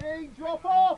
Big drop off!